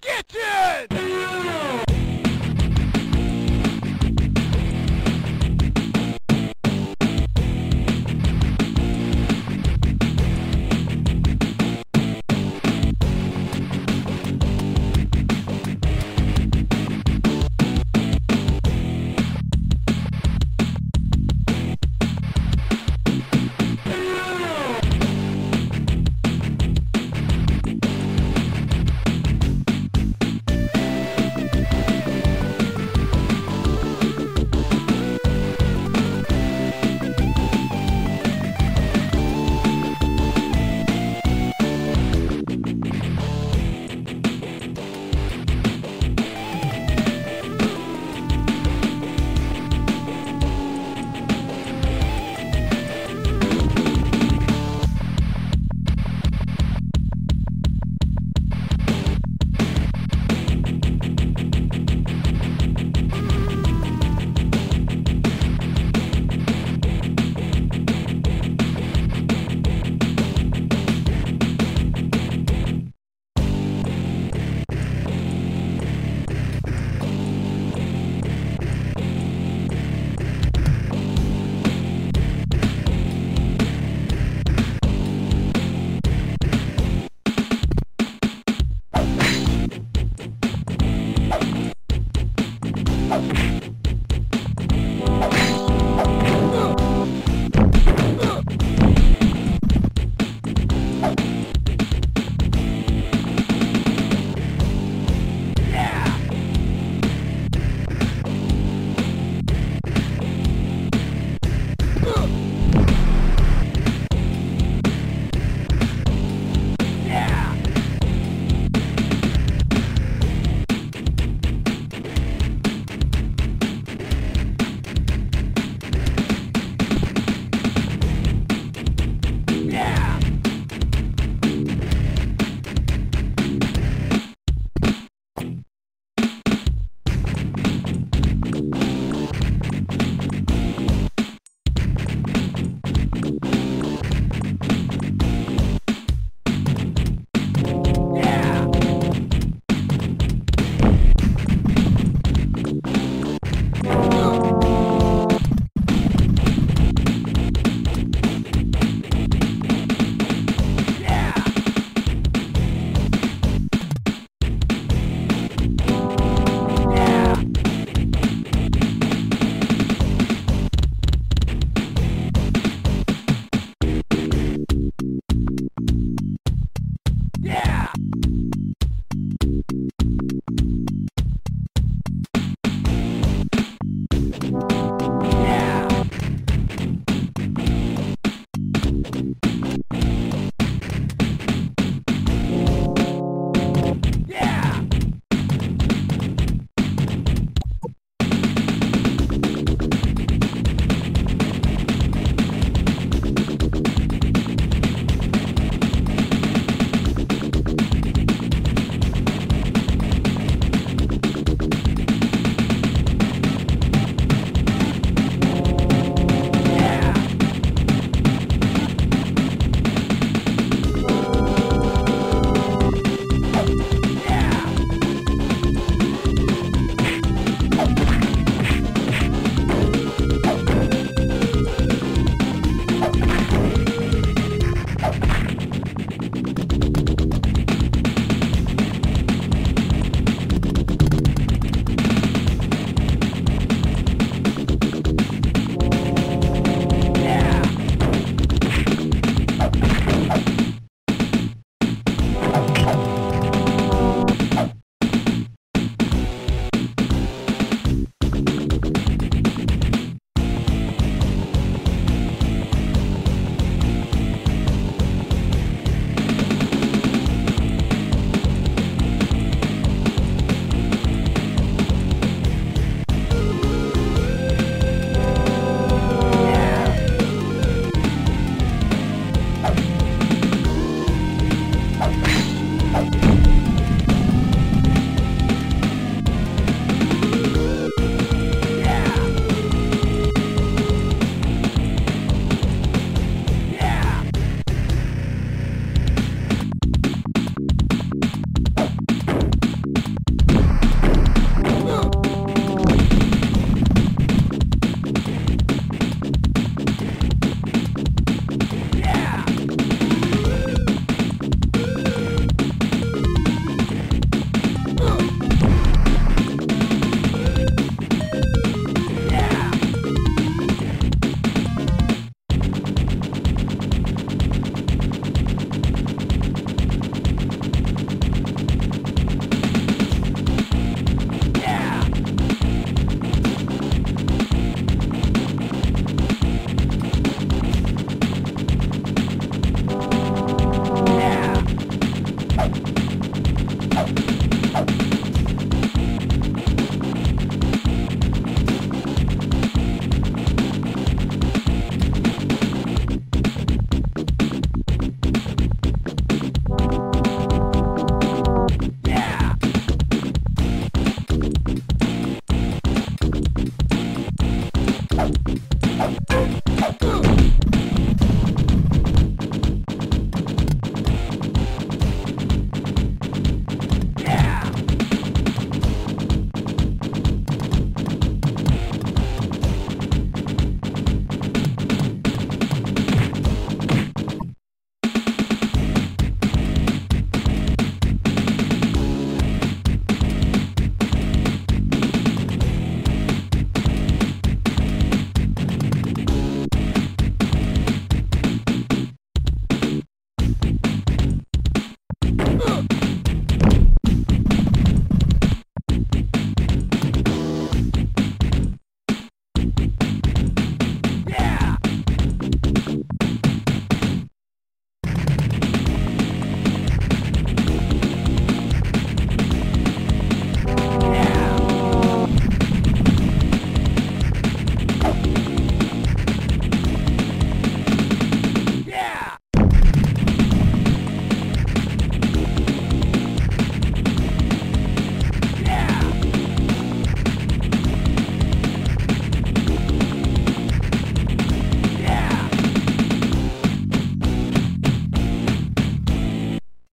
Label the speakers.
Speaker 1: Kitchen!